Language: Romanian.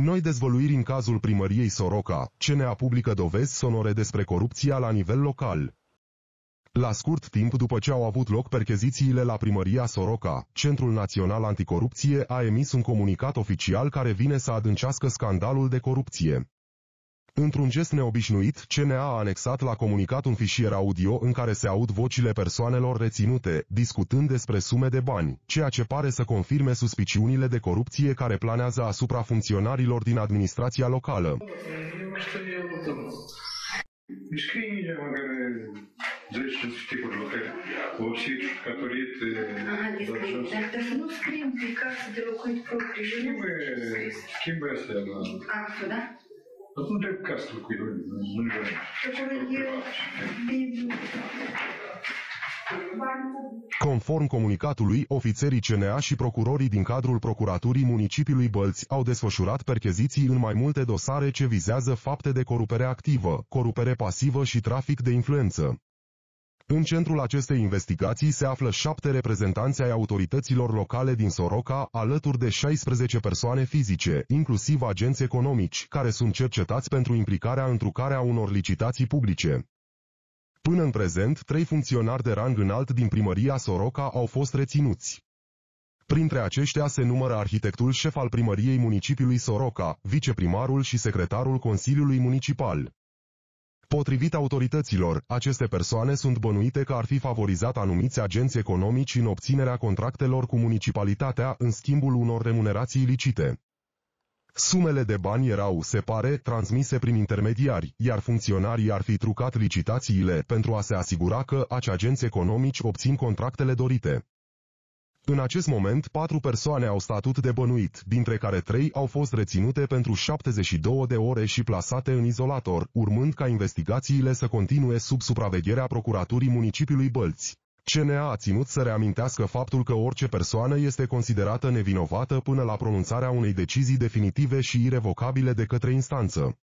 Noi dezvăluiri în cazul primăriei Soroca, CNA publică dovezi sonore despre corupția la nivel local. La scurt timp după ce au avut loc perchezițiile la primăria Soroca, Centrul Național Anticorupție a emis un comunicat oficial care vine să adâncească scandalul de corupție. Într-un gest neobișnuit, CNA a anexat la comunicat un fișier audio în care se aud vocile persoanelor reținute, discutând despre sume de bani, ceea ce pare să confirme suspiciunile de corupție care planează asupra funcționarilor din administrația locală. Deci Îți întreb ca să cu ironie, nu ne Conform comunicatului, ofițerii CNA și procurorii din cadrul Procuraturii Municipiului Bălți au desfășurat percheziții în mai multe dosare ce vizează fapte de corupere activă, corupere pasivă și trafic de influență. În centrul acestei investigații se află șapte reprezentanți ai autorităților locale din Soroca, alături de 16 persoane fizice, inclusiv agenți economici, care sunt cercetați pentru implicarea în trucarea unor licitații publice. Până în prezent, trei funcționari de rang înalt din primăria Soroca au fost reținuți. Printre aceștia se numără arhitectul șef al primăriei municipiului Soroca, viceprimarul și secretarul Consiliului Municipal. Potrivit autorităților, aceste persoane sunt bănuite că ar fi favorizat anumiți agenți economici în obținerea contractelor cu municipalitatea în schimbul unor remunerații licite. Sumele de bani erau, se pare, transmise prin intermediari, iar funcționarii ar fi trucat licitațiile pentru a se asigura că acei agenți economici obțin contractele dorite. În acest moment, patru persoane au statut de bănuit, dintre care trei au fost reținute pentru 72 de ore și plasate în izolator, urmând ca investigațiile să continue sub supravegherea Procuraturii Municipiului Bălți. CNA a ținut să reamintească faptul că orice persoană este considerată nevinovată până la pronunțarea unei decizii definitive și irevocabile de către instanță.